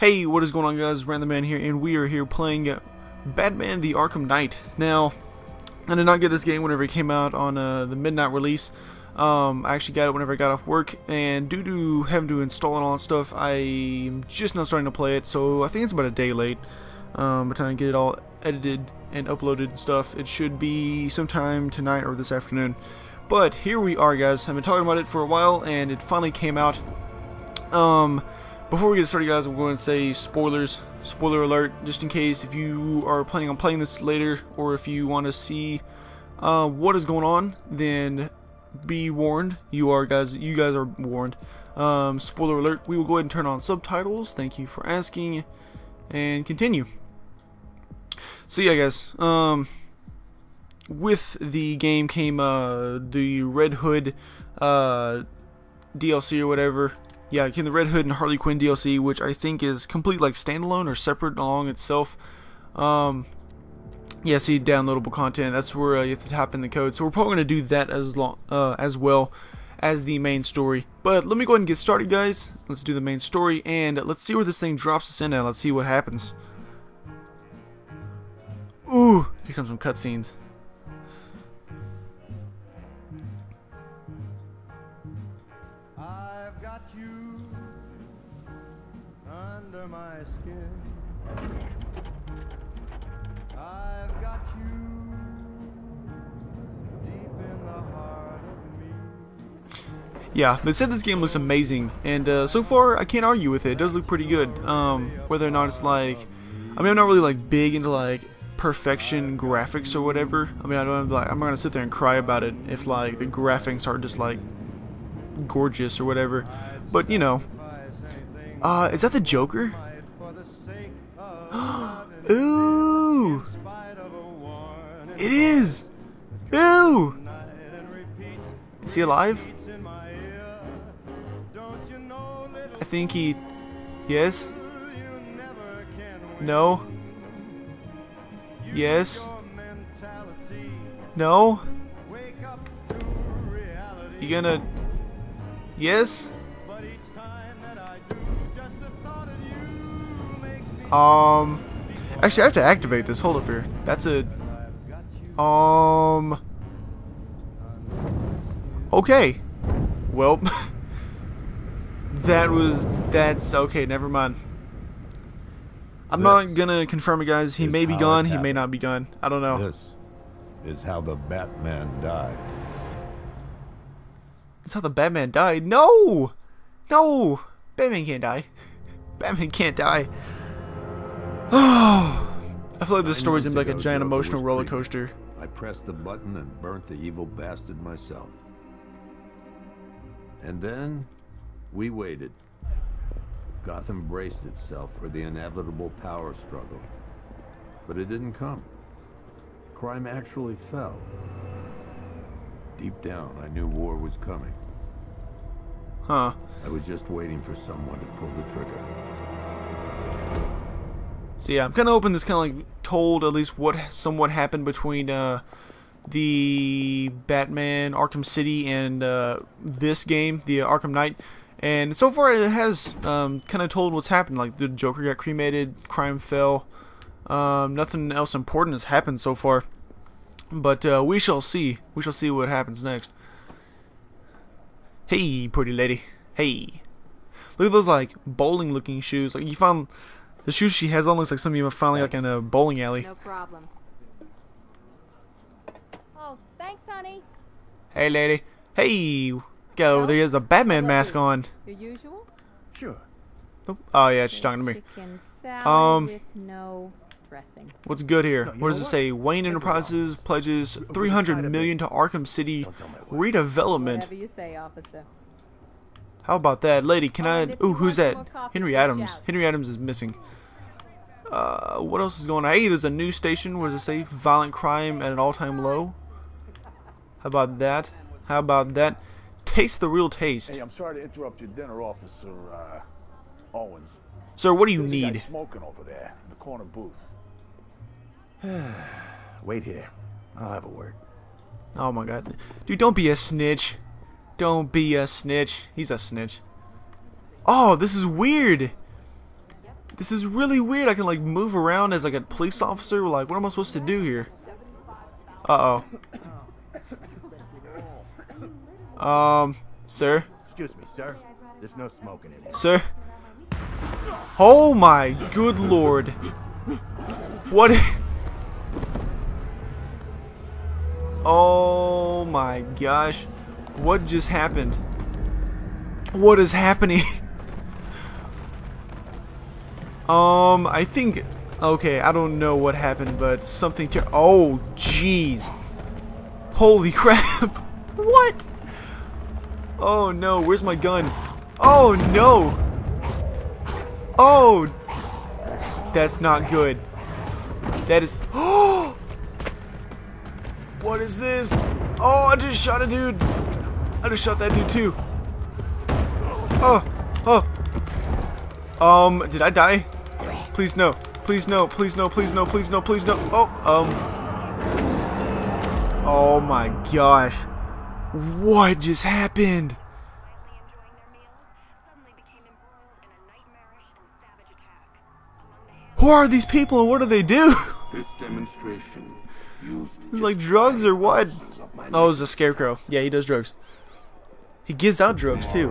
Hey, what is going on guys? RANtheMAN here, and we are here playing Batman the Arkham Knight. Now, I did not get this game whenever it came out on uh, the midnight release. Um, I actually got it whenever I got off work, and due to having to install and all that stuff, I'm just now starting to play it, so I think it's about a day late. Um, by the time I get it all edited and uploaded and stuff, it should be sometime tonight or this afternoon. But here we are guys, I've been talking about it for a while, and it finally came out. Um, before we get started guys, I'm going to say spoilers, spoiler alert, just in case if you are planning on playing this later, or if you want to see uh, what is going on, then be warned. You are guys, you guys are warned. Um, spoiler alert, we will go ahead and turn on subtitles, thank you for asking, and continue. So yeah guys, um, with the game came uh, the Red Hood uh, DLC or whatever, yeah, came the Red Hood and Harley Quinn DLC, which I think is complete like standalone or separate along itself. Um, yeah, see downloadable content. That's where uh, you have to tap in the code. So we're probably going to do that as long uh, as well as the main story. But let me go ahead and get started, guys. Let's do the main story and let's see where this thing drops us in at. Let's see what happens. Ooh, here comes some cutscenes. Got you under my skin. I've got you deep in the heart of me. Yeah, they said this game looks amazing, and uh, so far I can't argue with it. It does look pretty good. Um, whether or not it's like, I mean, I'm not really like big into like perfection graphics or whatever. I mean, I don't like, I'm not gonna sit there and cry about it if like the graphics are just like gorgeous or whatever. But you know, uh, is that the Joker? Ooh, it is. Ooh, is he alive? I think he. Yes. No. Yes. No. You gonna? Yes. But each time that I do, just the thought of you makes me Um. Actually, I have to activate this. Hold up here. That's a. I've got you Um. Okay. Well. that was. That's okay. Never mind. I'm not gonna confirm it, guys. He may be gone. He may not be gone. I don't know. This is how the Batman died. That's how the Batman died. No! No! Batman can't die. Batman can't die. Oh! I feel like this story's gonna be like a giant emotional roller coaster. I pressed the button and burnt the evil bastard myself. And then we waited. Gotham braced itself for the inevitable power struggle. But it didn't come. Crime actually fell. Deep down, I knew war was coming. Huh. I was just waiting for someone to pull the trigger. So yeah, I'm kind of hoping this kind of like told at least what somewhat happened between uh, the Batman Arkham City and uh, this game, the Arkham Knight. And so far, it has um, kind of told what's happened. Like the Joker got cremated, crime fell. Um, nothing else important has happened so far. But uh, we shall see. We shall see what happens next. Hey, pretty lady. Hey. Look at those like bowling looking shoes. Like you found the shoes she has on looks like something you found like in a bowling alley. No problem. Oh, thanks, honey. Hey, lady. Hey. Go. There is a Batman mask on. Your usual? Sure. Oh, oh, yeah, she's talking to me. Chicken salad Um, with no dressing. What's good here? No, What does it what? say? Wayne Enterprises pledges 300 million to Arkham City redevelopment. Whatever you say, officer. How about that, lady? Can I? Alright, if you Ooh, who's that? Henry Adams. out. Henry Adams is missing. Uh, what else is going on? Hey, there's a news station. What does it say? Violent crime at an all-time low. How about that? How about that? Taste the real taste. Hey, I'm sorry to interrupt your dinner, Officer uh, Owens. Sir, what do you There's need? smoking over there in the corner booth. Wait here. I'll have a word. Oh my god. Dude, don't be a snitch. Don't be a snitch. He's a snitch. Oh, this is weird. This is really weird. I can like move around as like a police officer. Like, what am I supposed to do here? Uh oh. Um, sir, Excuse me, sir. There's no smoking in here. sir. Oh my good lord. What? Oh my gosh. What just happened? What is happening? um, I think. Okay, I don't know what happened, but something to. Oh, jeez. Holy crap. what? Oh no, where's my gun? Oh no. Oh. That's not good. That is. What is this? Oh, I just shot a dude. I just shot that dude too. Oh, oh. Um, did I die? Please no. Please no. Please no. Please no. Please no. Please no. Oh, um. Oh my gosh. What just happened? Who are these people and what do they do? This demonstration used Is it like drugs or what? Oh, it's a scarecrow. Yeah, he does drugs. He gives out drugs too.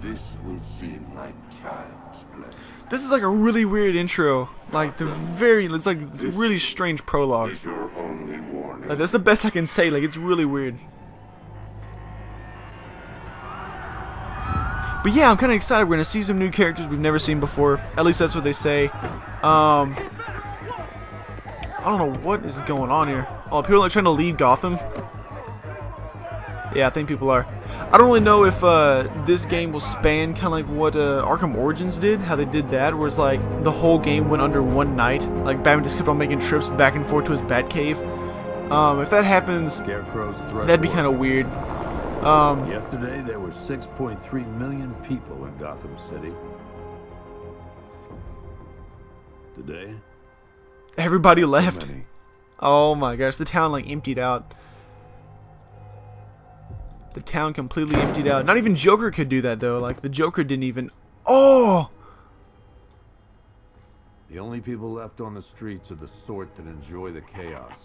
This will seem like child's play. This is like a really weird intro. Like the very, it's like really strange prologue. Is your only warning. Like that's the best I can say. Like it's really weird. But yeah, I'm kind of excited. We're gonna see some new characters we've never seen before. At least that's what they say. Um, I don't know what is going on here. Oh, people are trying to leave Gotham. Yeah, I think people are. I don't really know if uh, this game will span kind of like what uh, Arkham Origins did, how they did that, where it's like the whole game went under one night. Like Batman just kept on making trips back and forth to his Batcave. Um, if that happens, that'd be kind of weird. Um, Yesterday, there were 6.3 million people in Gotham City. Today, everybody left. many. Oh my gosh, the town like emptied out. The town completely emptied out. Not even Joker could do that though. Like the Joker didn't even. Oh, The only people left on the streets are the sort that enjoy the chaos.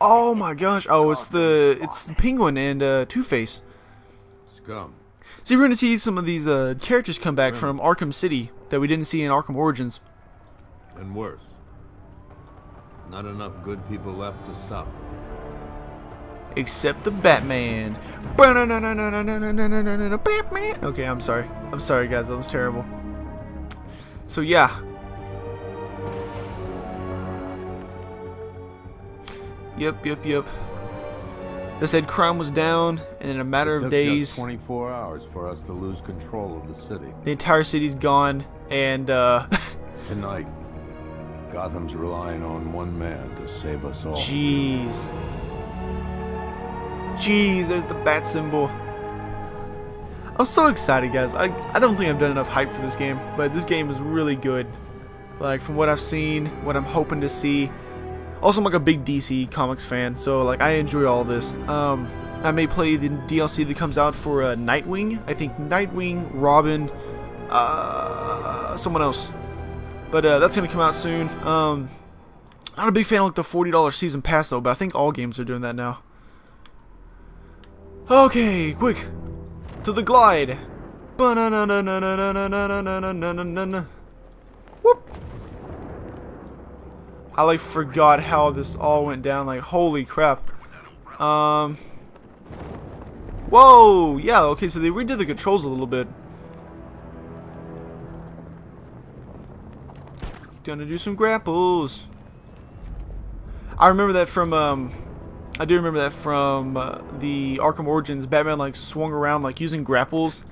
Oh my gosh. Oh, it's the it's the Penguin and uh, Two Face. Scum. See, we're gonna see some of these uh, characters come back from Arkham City that we didn't see in Arkham Origins. And worse. Not enough good people left to stop them. Except the Batman. Batman. Okay, I'm sorry. I'm sorry, guys. That was terrible. So yeah. Yep, yep, yep. They said crime was down, and in a matter of days, just 24 hours for us to lose control of the city. the entire city's gone, and uh, Tonight, Gotham's relying on one man to save us all. jeez, jeez, there's the bat symbol. I'm so excited, guys. I I don't think I've done enough hype for this game, but this game is really good. Like from what I've seen, what I'm hoping to see. Also, I'm like a big DC Comics fan, so like I enjoy all this. Um, I may play the DLC that comes out for uh, Nightwing. I think Nightwing, Robin, uh, someone else. But uh, that's gonna come out soon. Um, not a big fan of like the forty dollars season pass though, but I think all games are doing that now. Okay, quick to the glide. Whoop. I like forgot how this all went down. Like holy crap. Um. Whoa. Yeah. Okay. So they redid the controls a little bit. Gonna do some grapples. I remember that from um. I do remember that from uh, the Arkham Origins. Batman like swung around like using grapples.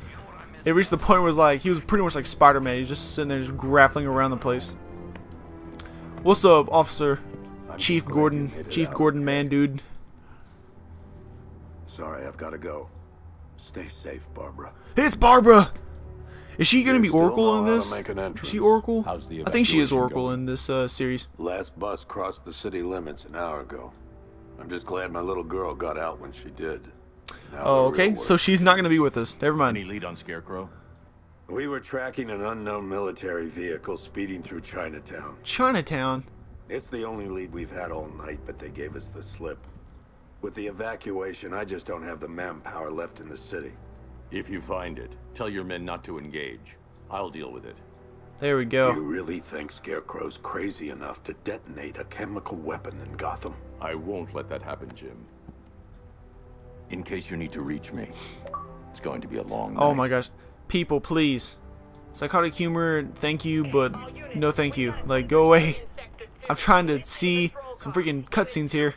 It reached the point where it was like he was pretty much like Spider-Man. He's just sitting there just grappling around the place. What's up, Officer I'm Chief Gordon? Chief. Gordon, man, dude. Sorry, I've got to go. Stay safe, Barbara. It's Barbara. Is she gonna be Oracle know in this? Is she Oracle? How's the I think she is Oracle going? in this uh, series. Last bus crossed the city limits an hour ago. I'm just glad my little girl got out when she did. Now Oh, okay. So she's not gonna be with us. Never Any mind. lead on Scarecrow? We were tracking an unknown military vehicle speeding through Chinatown. Chinatown. It's the only lead we've had all night, but they gave us the slip. With the evacuation, I just don't have the manpower left in the city. If you find it, tell your men not to engage. I'll deal with it. There we go. You really think Scarecrow's crazy enough to detonate a chemical weapon in Gotham? I won't let that happen, Jim. In case you need to reach me, it's going to be a long Oh night. my gosh. People, please. Psychotic humor, thank you, but no thank you. Like, go away. I'm trying to see some freaking cutscenes here.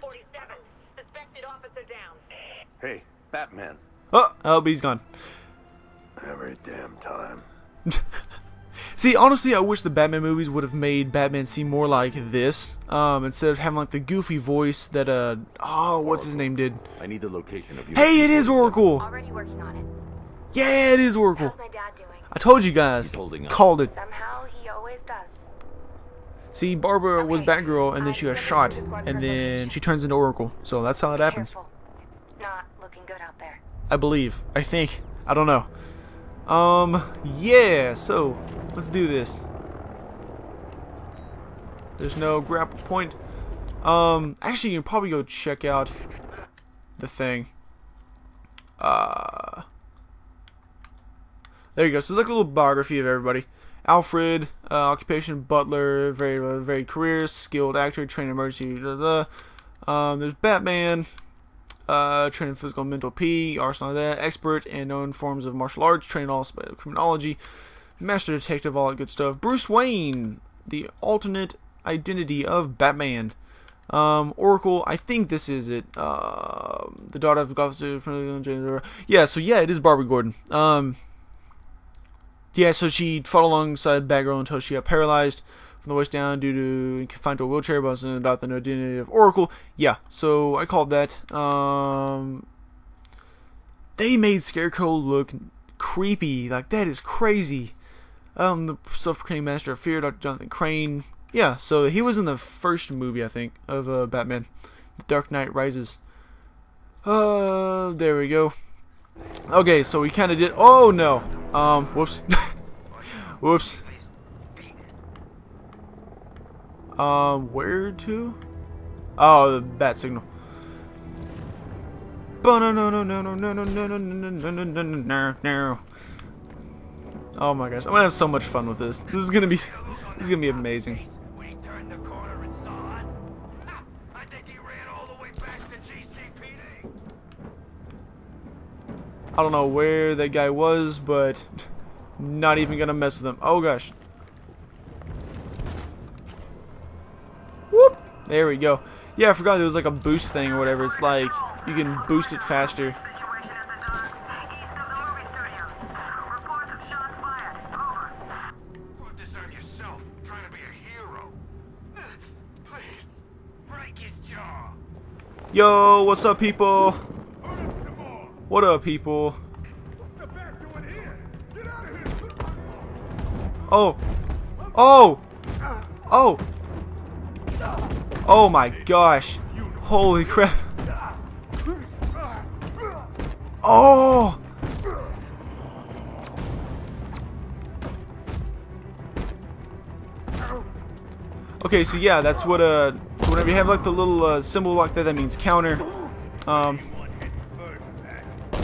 Hey, Batman. Oh, oh, he's gone. Every damn time. See, honestly, I wish the Batman movies would have made Batman seem more like this, um, instead of having like the goofy voice that uh, oh, what's his name did? I need the location of you. Hey, it is Oracle. Already working on it. Yeah, it is Oracle. How's my dad doing? I told you guys. Holding up. Called it. Somehow he always does. See, Barbara was Batgirl, and then she got shot, and then she turns into Oracle. So that's how it happens. Not looking good out there. I believe. I think. I don't know. Um, yeah, so let's do this. There's no grapple point. Um, actually, you can probably go check out the thing. Uh, there you go. So like a little biography of everybody. Alfred, uh, occupation butler, very uh, very career, skilled actor, trained emergency. Blah, blah. Um, there's Batman uh, trained in physical and mental P, arsenal that, expert in known forms of martial arts, trained all criminology, master detective, all that good stuff. Bruce Wayne, the alternate identity of Batman. Um, Oracle, I think this is it. Um, the daughter of Gotham. Yeah, so yeah, it is Barbara Gordon. Um, yeah, so she fought alongside Batgirl until she got paralyzed from the waist down due to confined to a wheelchair, but was adopted the identity of Oracle. Yeah, so I called that. Um, they made Scarecrow look creepy. Like that is crazy. Um, the self-proclaimed master of fear, Dr. Jonathan Crane. Yeah, so he was in the first movie, I think, of uh, Batman, The Dark Knight Rises. Uh, there we go. Okay, so we kind of did. Oh no. Um. Whoops. whoops. Um. Where to? Oh, the bat signal. Oh my gosh, I'm gonna have so much fun with this. This is gonna be, this is gonna be amazing. I don't know where that guy was, but not even gonna mess with him. Oh gosh. Whoop! There we go. Yeah, I forgot there was like a boost thing or whatever. It's like you can boost it faster. Put this on yourself, trying to be a hero. Please, break his jaw. Yo, what's up, people? Put him some more. What up, people? Oh, oh, oh, oh my gosh! Holy crap! Oh! Okay, so yeah, that's what uh, whenever you have like the little uh, symbol like that, that means counter. Um,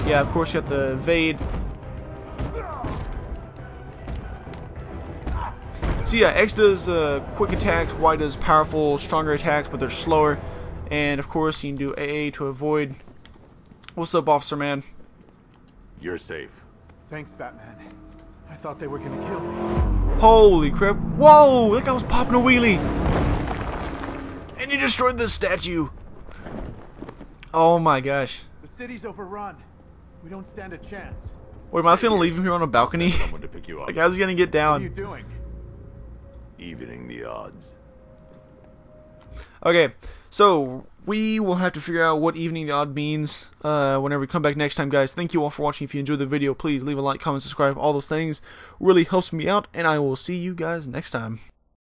yeah, of course you have to evade. So yeah, X does uh, quick attacks, Y does powerful, stronger attacks, but they're slower. And of course, you can do AA to avoid. What's up, Officer Man? You're safe. Thanks, Batman. I thought they were gonna kill me. Holy crap! Whoa! That guy was popping a wheelie, and he destroyed the statue. Oh my gosh! The city's overrun. We don't stand a chance. Wait, am I just gonna leave him here on a balcony? Someone to pick you up. like, how's he gonna get down? What are you down? doing? Evening the odds. Okay, so we will have to figure out what evening the odd means uh, whenever we come back next time, guys. Thank you all for watching. If you enjoyed the video, please leave a like, comment, subscribe. All those things really helps me out, and I will see you guys next time.